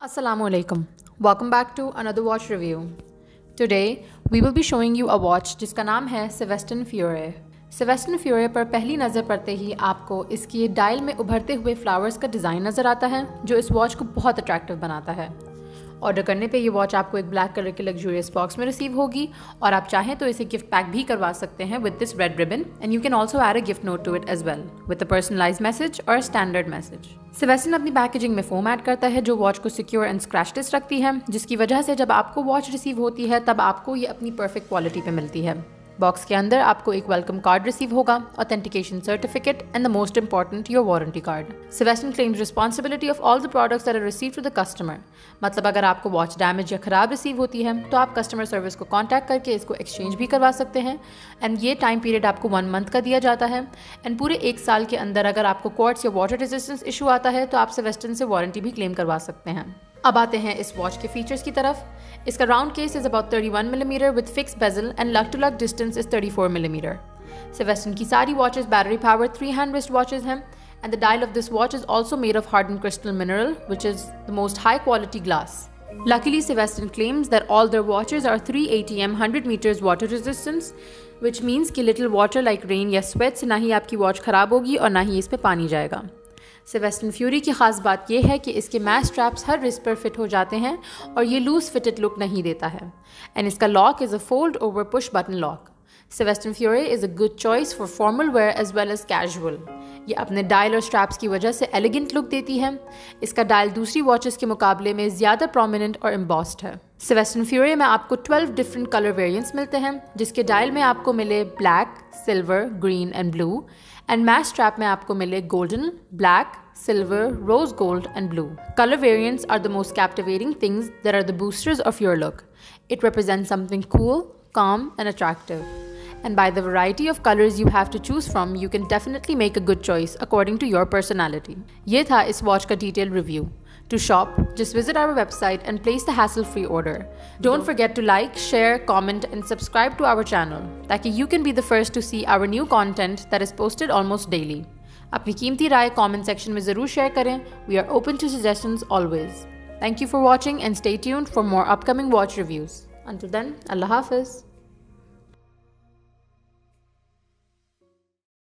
Assalamu alaikum. Welcome back to another watch review. Today we will be showing you a watch जिसका नाम है Sevesten Fiore. Sevesten Fiore पर पहली नज़र पड़ते ही आपको इसकी डायल में उभरते हुए फ्लावर्स का डिज़ाइन नज़र आता है जो इस वॉच को बहुत अट्रैक्टिव बनाता है ऑर्डर करने पे ये वॉच आपको एक ब्लैक कलर के लग्जूरियस बॉक्स में रिसीव होगी। और आप चाहें तो इसे गिफ्ट पैक भी करवा सकते हैं with this red ribbon and you can also add a gift note to it as well with a personalize message और स्टैंडर्ड मैसेज सिवेसन अपनी पैकेजिंग में फोम ऐड करता है जो वॉच को सिक्योर एंड स्क्रैचलेस रखती है, जिसकी वजह से जब आपको वॉच रिसीव होती है, तब आपको ये अपनी परफेक्ट क्वालिटी पे मिलती है। बॉक्स के अंदर आपको एक वेलकम कार्ड रिसीव होगा authentication certificate and the most important your warranty card सिवेस्टन claims responsibility of all the products are receive to the customer मतलब अगर आपको वॉच डैमेज या खराब रिसीव होती है तो आप कस्टमर सर्विस को कॉन्टैक्ट करके इसको एक्सचेंज भी करवा सकते हैं। एंड ये टाइम पीरियड आपको वन मंथ का दिया जाता है। एंड पूरे एक साल के अंदर अगर आपको कोर्ट्स या वाटर रेजिस्टेंस इशू आता है तो आप सिवेस्टन से वारंटी भी क्लेम करवा सकते हैं। अब आते हैं इस वॉच के फीचर्स की तरफ़ इसका round case is about 31 millimetre with fix bezel and lug to lug distance is 34 millimetre सेवेस्टन की सारी watches battery power three hand wrist watches हैं and the dial of this watch is also made of hardened crystal mineral, which is the most high quality glass. Luckily, Sevesten claims that all their watches are 3 ATM 100 meters water resistance, which means कि little water like rain या sweat से ना ही आपकी watch खराब होगी और ना ही इस पे पानी जाएगा सेवेस्टन फ्यूरी की ख़ास बात यह है कि इसके मैच स्ट्रैप्स हर रिस्ट पर फिट हो जाते हैं और ये लूज फिटेड लुक नहीं देता है। एंड इसका lock is a fold over push button lock सेवेस्टन Fury is a good choice for formal wear as well as casual ये अपने डायल और स्ट्रैप्स की वजह से एलिगेंट लुक देती है इसका डायल दूसरी वॉचेस के मुकाबले में ज़्यादा प्रोमिनेंट और एम्बॉस्ड है सेवेस्टन फ्यूरी में आपको 12 डिफरेंट कलर वेरिएंट्स मिलते हैं जिसके डायल में आपको मिले black silver green and blue and mesh strap में आपको मिले golden black silver, rose gold, and blue. Color variants are the most captivating things that are the boosters of your look. It represents something cool, calm, and attractive. And by the variety of colors you have to choose from, you can definitely make a good choice according to your personality. ये था इस watch का detailed review. To shop, just visit our website and place the hassle-free order. Don't forget to like, share, comment and subscribe to our channel ताकि you can be the first to see our new content that is posted almost daily. अपनी कीमती राय comment section में ज़रूर share करें we are open to suggestions always thank you for watching and stay tuned for more upcoming watch reviews Until then, Allah Hafiz.